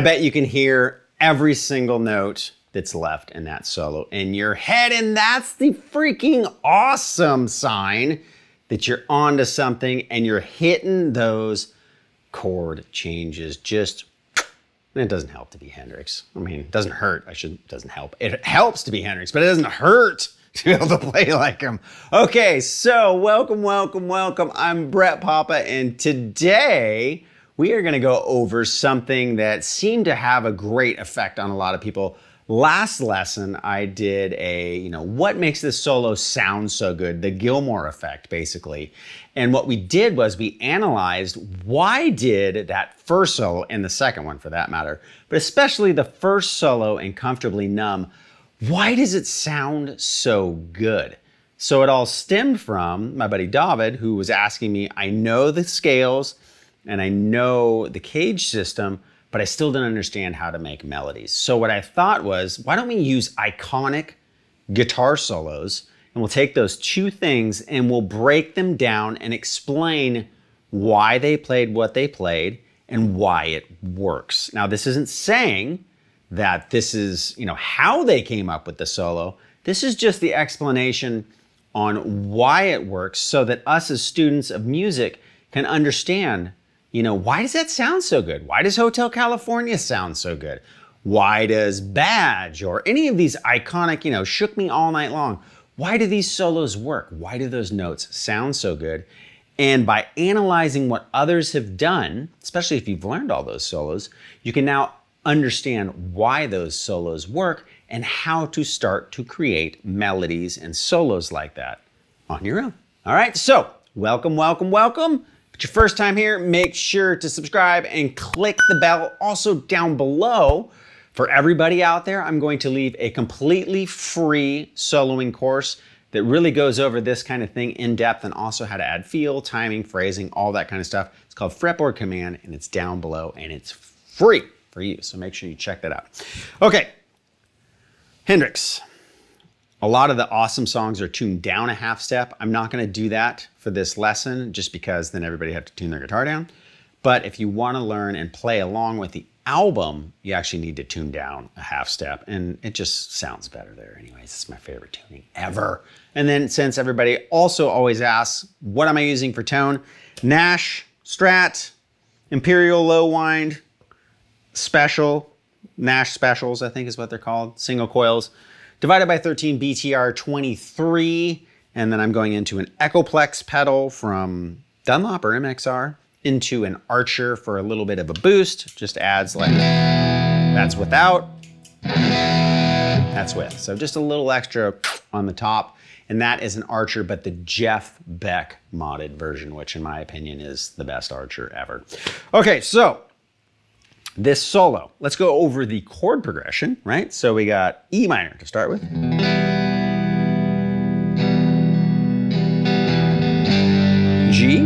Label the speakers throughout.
Speaker 1: I bet you can hear every single note that's left in that solo in your head, and that's the freaking awesome sign that you're onto something and you're hitting those chord changes just and it doesn't help to be Hendrix. I mean, it doesn't hurt. I shouldn't. It doesn't help. It helps to be Hendrix, but it doesn't hurt to be able to play like him. Okay, so welcome, welcome, welcome. I'm Brett Papa, and today we are going to go over something that seemed to have a great effect on a lot of people. Last lesson, I did a, you know, what makes this solo sound so good? The Gilmour effect, basically. And what we did was we analyzed why did that first solo and the second one for that matter, but especially the first solo in Comfortably Numb, why does it sound so good? So it all stemmed from my buddy David, who was asking me, I know the scales and I know the CAGED system, but I still didn't understand how to make melodies. So what I thought was, why don't we use iconic guitar solos and we'll take those two things and we'll break them down and explain why they played what they played and why it works. Now, this isn't saying that this is, you know, how they came up with the solo. This is just the explanation on why it works so that us as students of music can understand you know, why does that sound so good? Why does Hotel California sound so good? Why does Badge or any of these iconic, you know, Shook Me All Night Long, why do these solos work? Why do those notes sound so good? And by analyzing what others have done, especially if you've learned all those solos, you can now understand why those solos work and how to start to create melodies and solos like that on your own. All right, so welcome, welcome, welcome it's your first time here, make sure to subscribe and click the bell. Also down below, for everybody out there, I'm going to leave a completely free soloing course that really goes over this kind of thing in depth and also how to add feel, timing, phrasing, all that kind of stuff. It's called Fretboard Command and it's down below and it's free for you. So make sure you check that out. Okay, Hendrix. A lot of the awesome songs are tuned down a half step. I'm not going to do that for this lesson just because then everybody have to tune their guitar down. But if you want to learn and play along with the album, you actually need to tune down a half step and it just sounds better there anyways. It's my favorite tuning ever. And then since everybody also always asks, what am I using for tone? Nash, Strat, Imperial Low Wind, Special, Nash Specials, I think is what they're called, single coils divided by 13 BTR 23. And then I'm going into an Echoplex pedal from Dunlop or MXR into an Archer for a little bit of a boost. Just adds like, that's without, that's with. So just a little extra on the top. And that is an Archer, but the Jeff Beck modded version, which in my opinion is the best Archer ever. Okay, so this solo. Let's go over the chord progression, right? So we got E minor to start with. G,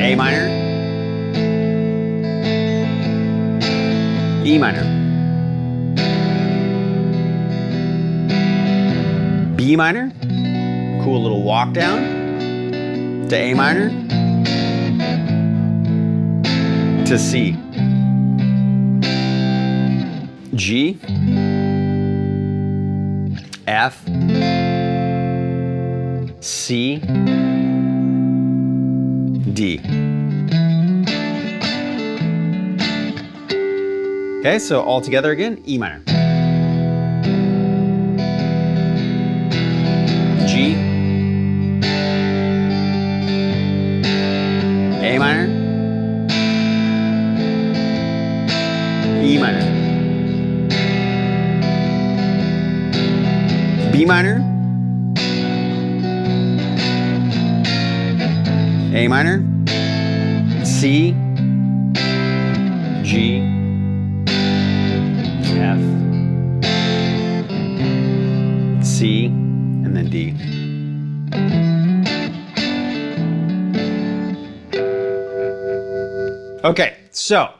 Speaker 1: A minor, E minor, B minor, cool little walk down to A minor, to C. G, F, C, D. Okay, so all together again, E minor. G, A minor, B minor. A minor. C. G. F. C. And then D. Okay, so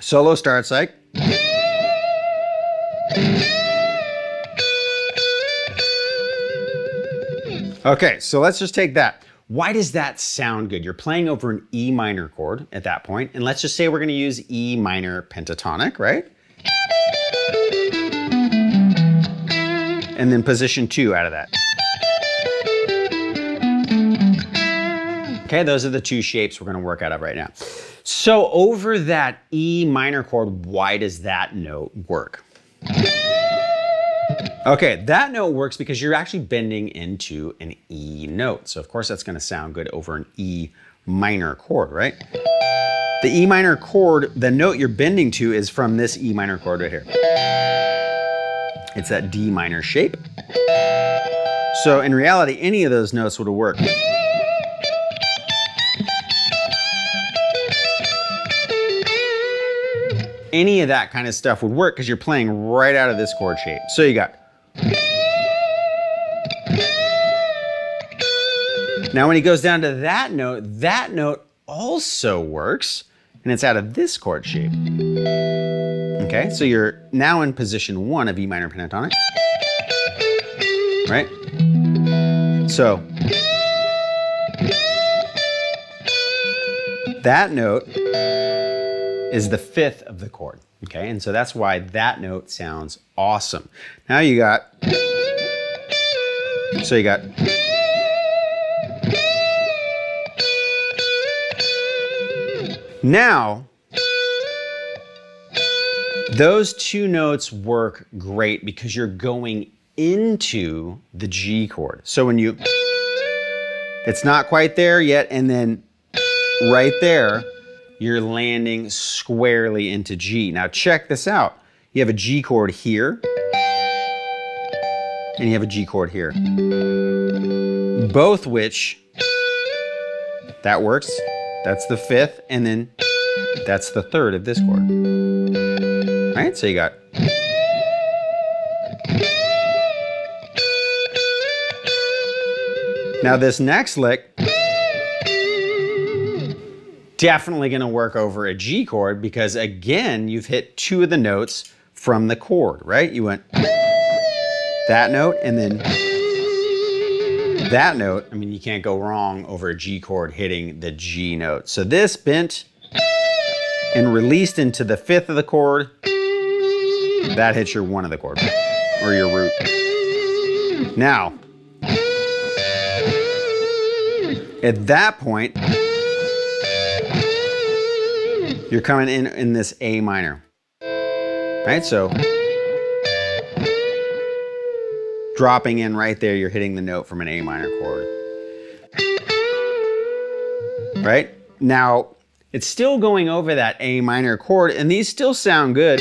Speaker 1: Solo starts like. Okay, so let's just take that. Why does that sound good? You're playing over an E minor chord at that point, and let's just say we're gonna use E minor pentatonic, right? And then position two out of that. Okay, those are the two shapes we're gonna work out of right now. So over that E minor chord, why does that note work? Okay, that note works because you're actually bending into an E note. So of course that's gonna sound good over an E minor chord, right? The E minor chord, the note you're bending to is from this E minor chord right here. It's that D minor shape. So in reality, any of those notes would have worked. any of that kind of stuff would work because you're playing right out of this chord shape. So you got. Now when he goes down to that note, that note also works and it's out of this chord shape. Okay, so you're now in position one of E minor pentatonic. Right? So that note is the fifth of the chord. Okay, and so that's why that note sounds awesome. Now you got, so you got, now those two notes work great because you're going into the G chord. So when you, it's not quite there yet, and then right there, you're landing squarely into G. Now check this out. You have a G chord here, and you have a G chord here. Both which, that works. That's the fifth, and then that's the third of this chord. All right, so you got Now this next lick definitely going to work over a G chord because again, you've hit two of the notes from the chord, right? You went that note and then that note. I mean, you can't go wrong over a G chord hitting the G note. So this bent and released into the fifth of the chord, that hits your one of the chord or your root. Now, at that point, you're coming in in this A minor. Right? So dropping in right there, you're hitting the note from an A minor chord. Right? Now, it's still going over that A minor chord, and these still sound good,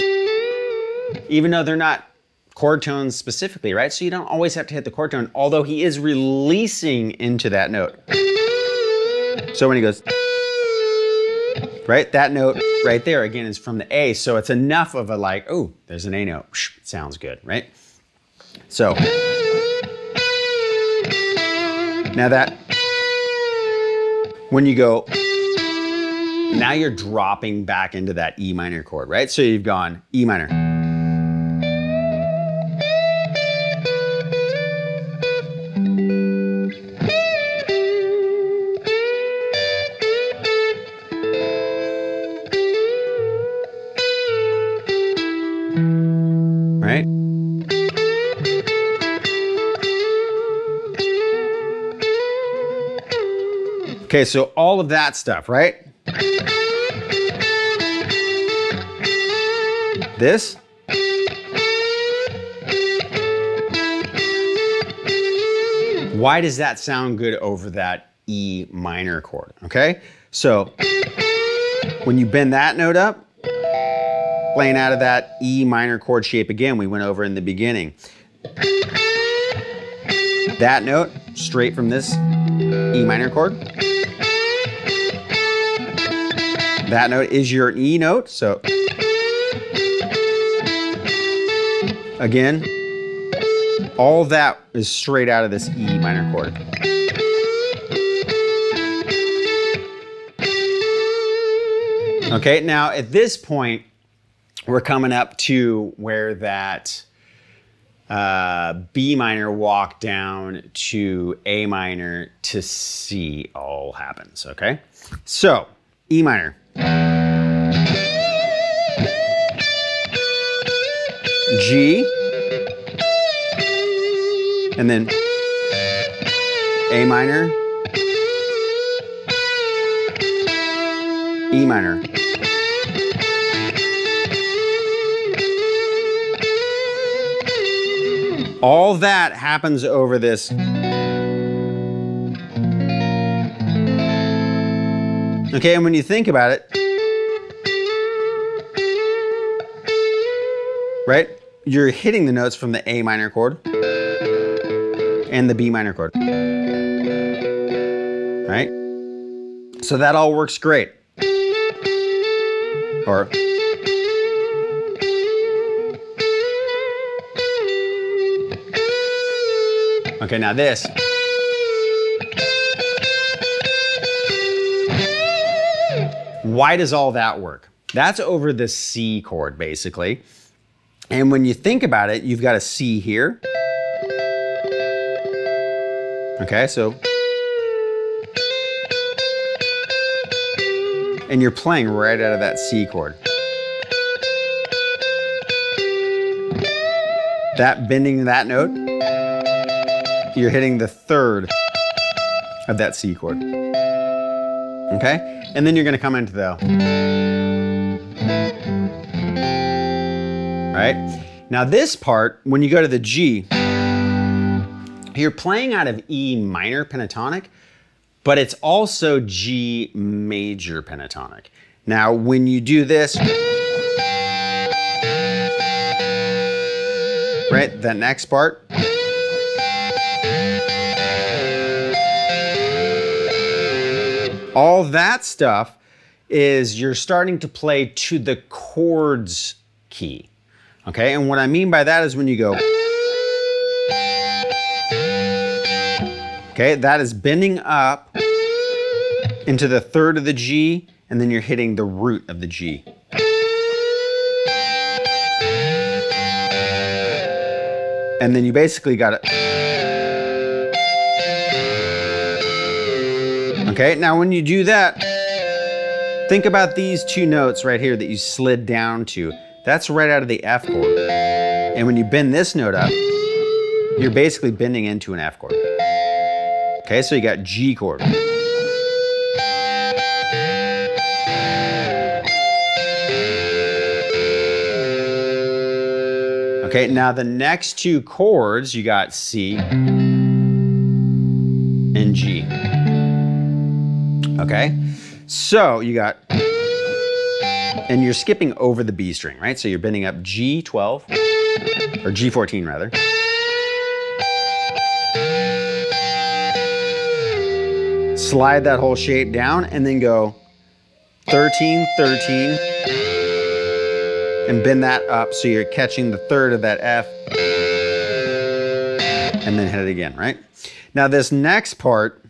Speaker 1: even though they're not chord tones specifically, right? So you don't always have to hit the chord tone, although he is releasing into that note. So when he goes, right? That note right there, again, is from the A. So it's enough of a like, oh, there's an A note. Sounds good, right? So now that, when you go, now you're dropping back into that E minor chord, right? So you've gone E minor. Okay, so all of that stuff, right? This. Why does that sound good over that E minor chord? Okay, so when you bend that note up, playing out of that E minor chord shape again, we went over in the beginning. That note, straight from this E minor chord. That note is your E note, so again, all that is straight out of this E minor chord. Okay, now at this point, we're coming up to where that uh, B minor walk down to A minor to C all happens, okay? So, E minor. G. And then A minor. E minor. All that happens over this. Okay, and when you think about it, right? You're hitting the notes from the A minor chord and the B minor chord. Right? So that all works great. Or Okay, now this. Why does all that work? That's over the C chord, basically. And when you think about it, you've got a C here. Okay, so. And you're playing right out of that C chord. That bending that note, you're hitting the third of that C chord. Okay? And then you're gonna come into the. Right? Now, this part, when you go to the G, you're playing out of E minor pentatonic, but it's also G major pentatonic. Now, when you do this, right, that next part, all that stuff is you're starting to play to the chords key. Okay, and what I mean by that is when you go, okay, that is bending up into the third of the G, and then you're hitting the root of the G. And then you basically got it. Okay, now when you do that, think about these two notes right here that you slid down to. That's right out of the F chord. And when you bend this note up, you're basically bending into an F chord. Okay, so you got G chord. Okay, now the next two chords, you got C and G. Okay, so you got, and you're skipping over the B string, right? So you're bending up G12, or G14 rather. Slide that whole shape down and then go 13, 13, and bend that up so you're catching the third of that F, and then hit it again, right? Now this next part,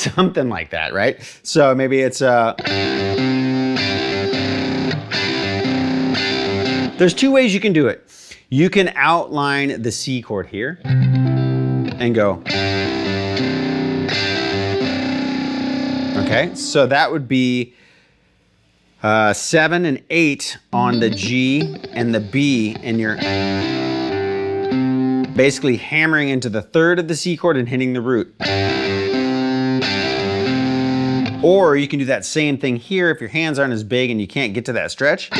Speaker 1: Something like that, right? So maybe it's uh There's two ways you can do it. You can outline the C chord here and go. Okay, so that would be uh, seven and eight on the G and the B, and you're basically hammering into the third of the C chord and hitting the root. Or you can do that same thing here if your hands aren't as big and you can't get to that stretch.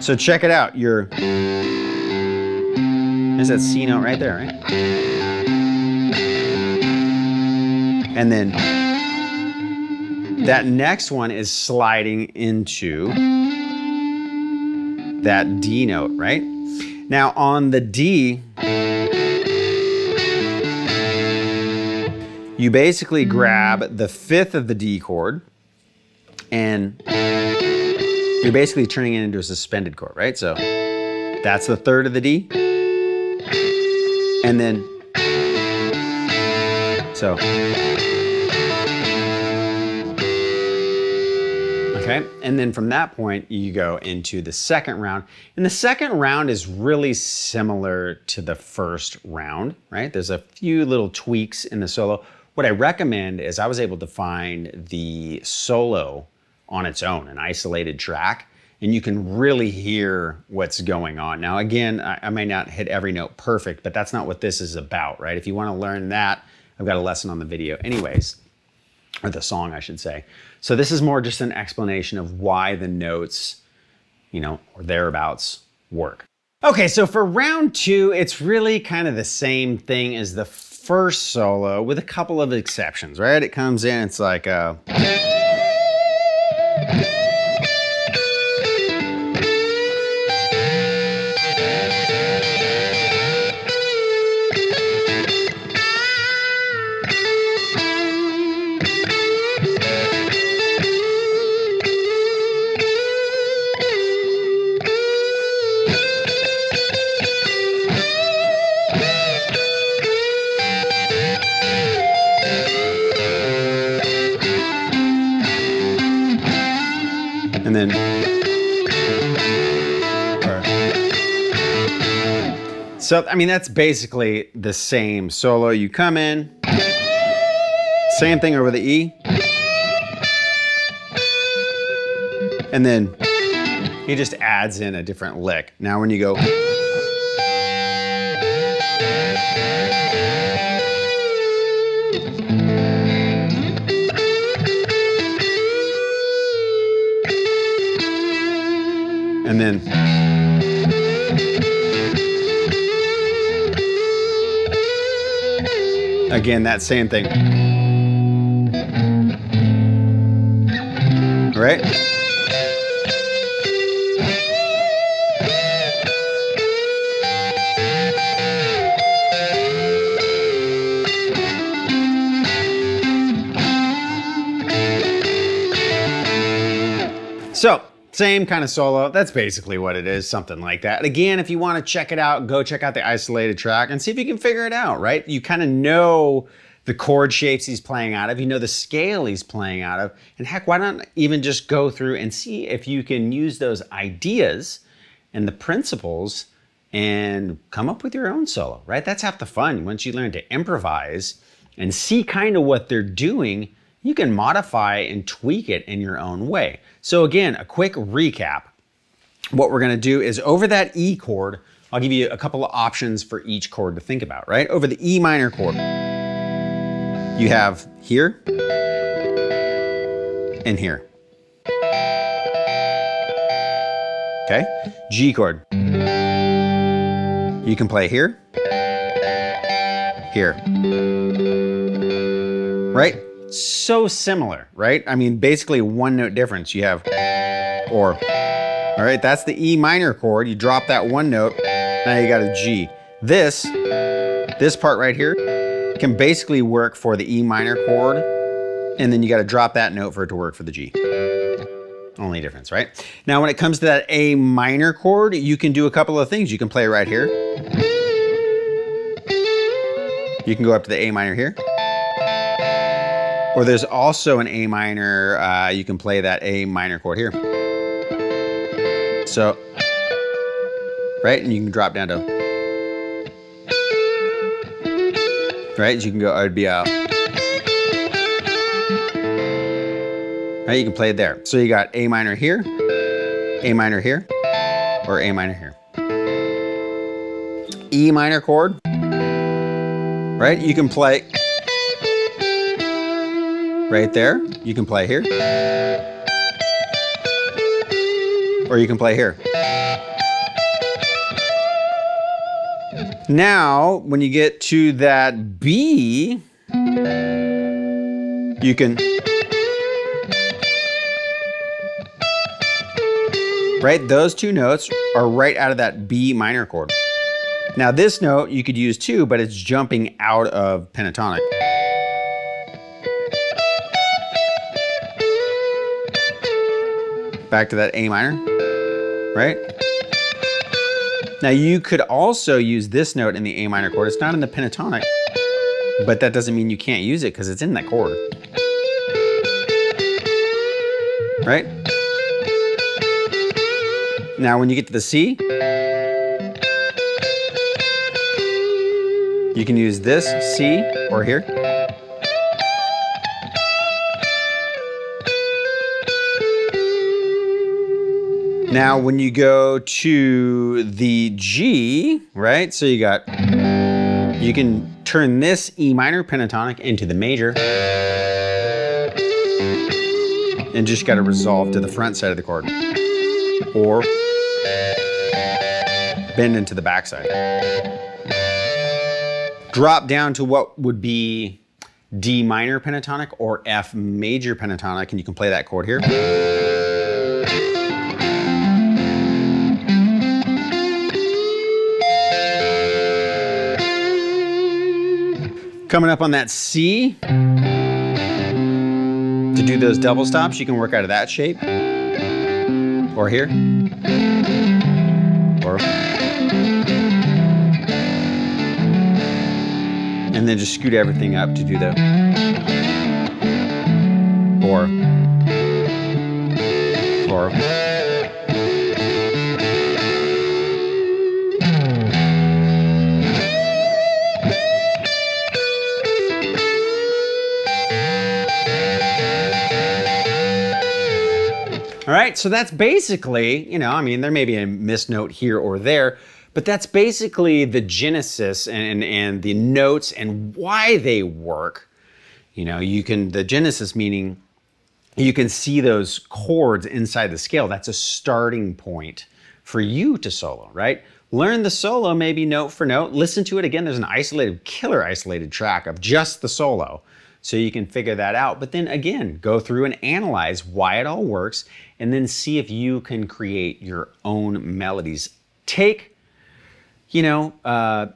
Speaker 1: So check it out. Your there's that C note right there, right? And then that next one is sliding into that D note, right? Now on the D, you basically mm. grab the fifth of the D chord and you're basically turning it into a suspended chord, right? So that's the third of the D. And then So. Okay, and then from that point, you go into the second round. And the second round is really similar to the first round, right? There's a few little tweaks in the solo. What I recommend is I was able to find the solo on its own, an isolated track, and you can really hear what's going on. Now, again, I, I may not hit every note perfect, but that's not what this is about, right? If you want to learn that, I've got a lesson on the video anyways, or the song, I should say. So this is more just an explanation of why the notes, you know, or thereabouts work. Okay, so for round two, it's really kind of the same thing as the first solo with a couple of exceptions, right? It comes in, it's like a. and then so I mean that's basically the same solo. You come in, same thing over the E, and then he just adds in a different lick. Now when you go. And then again, that same thing. Right? Same kind of solo. That's basically what it is, something like that. Again, if you want to check it out, go check out the isolated track and see if you can figure it out, right? You kind of know the chord shapes he's playing out of, you know the scale he's playing out of, and heck, why not even just go through and see if you can use those ideas and the principles and come up with your own solo, right? That's half the fun. Once you learn to improvise and see kind of what they're doing, you can modify and tweak it in your own way. So again, a quick recap. What we're gonna do is over that E chord, I'll give you a couple of options for each chord to think about, right? Over the E minor chord, you have here and here. Okay, G chord. You can play here, here, right? So similar, right? I mean, basically one note difference. You have or. All right, that's the E minor chord. You drop that one note, now you got a G. This, this part right here, can basically work for the E minor chord, and then you got to drop that note for it to work for the G. Only difference, right? Now, when it comes to that A minor chord, you can do a couple of things. You can play right here. You can go up to the A minor here. Or there's also an A minor, uh, you can play that A minor chord here. So, right, and you can drop down to, right, you can go, it'd be a, right, you can play it there. So you got A minor here, A minor here, or A minor here. E minor chord, right, you can play, right there. You can play here. Or you can play here. Now, when you get to that B, you can, right? Those two notes are right out of that B minor chord. Now this note you could use too, but it's jumping out of pentatonic. Back to that A minor, right? Now you could also use this note in the A minor chord. It's not in the pentatonic, But that doesn't mean you can't use it because it's in that chord. Right? Now when you get to the C, you can use this C or here. Now, when you go to the G, right? So you got, you can turn this E minor pentatonic into the major. And just got to resolve to the front side of the chord. Or bend into the back side. Drop down to what would be D minor pentatonic or F major pentatonic, and you can play that chord here. Coming up on that C, to do those double stops, you can work out of that shape, or here, or, and then just scoot everything up to do the, or, or, All right, so that's basically, you know, I mean, there may be a misnote here or there, but that's basically the genesis and, and the notes and why they work. You know, you can, the genesis meaning you can see those chords inside the scale. That's a starting point for you to solo, right? Learn the solo maybe note for note. Listen to it again. There's an isolated, killer isolated track of just the solo so you can figure that out. But then again, go through and analyze why it all works and then see if you can create your own melodies. Take, you know, uh,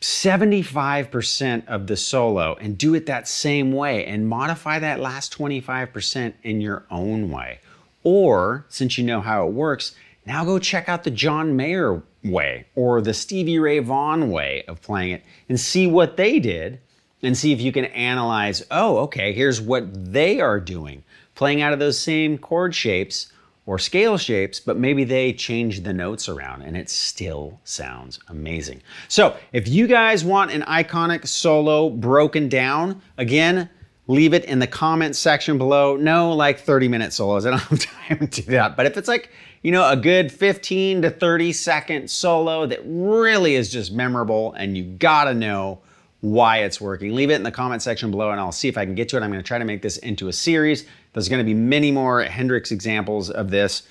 Speaker 1: 75% of the solo and do it that same way and modify that last 25% in your own way. Or, since you know how it works, now go check out the John Mayer way or the Stevie Ray Vaughan way of playing it and see what they did and see if you can analyze, oh, okay, here's what they are doing, playing out of those same chord shapes or scale shapes, but maybe they change the notes around and it still sounds amazing. So if you guys want an iconic solo broken down, again, leave it in the comment section below. No like 30 minute solos, I don't have time to do that. But if it's like, you know, a good 15 to 30 second solo that really is just memorable and you gotta know why it's working. Leave it in the comment section below and I'll see if I can get to it. I'm gonna try to make this into a series. There's gonna be many more Hendrix examples of this.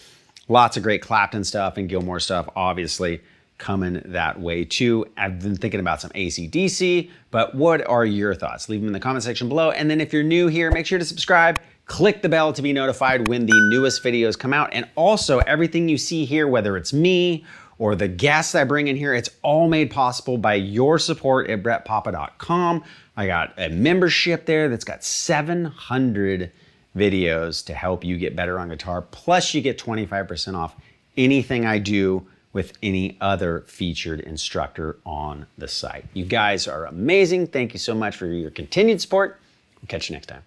Speaker 1: Lots of great Clapton stuff and Gilmour stuff, obviously, coming that way too. I've been thinking about some AC/DC, but what are your thoughts? Leave them in the comment section below. And then if you're new here, make sure to subscribe, click the bell to be notified when the newest videos come out. And also everything you see here, whether it's me or the guests I bring in here, it's all made possible by your support at brettpapa.com. I got a membership there that's got 700 videos to help you get better on guitar. Plus, you get 25% off anything I do with any other featured instructor on the site. You guys are amazing. Thank you so much for your continued support. We'll catch you next time.